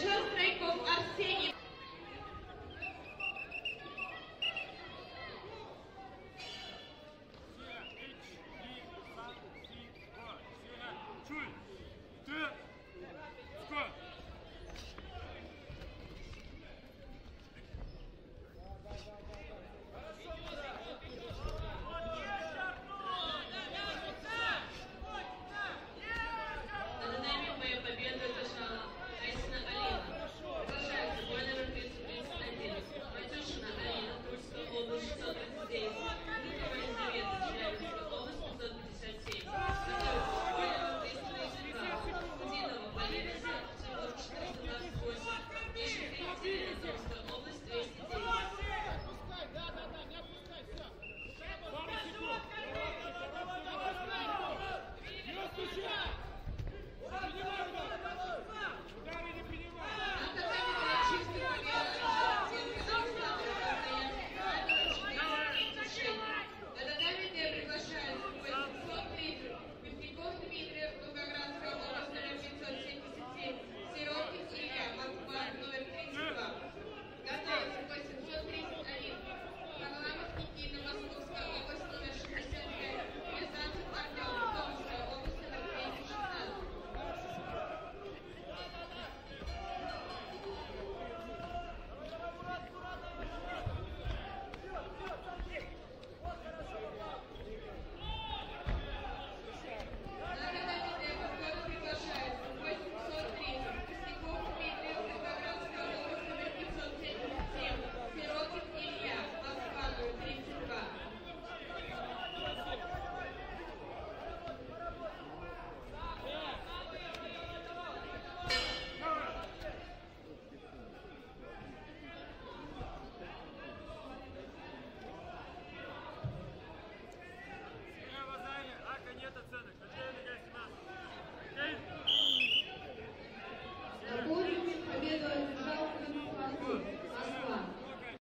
Жертвой Арсений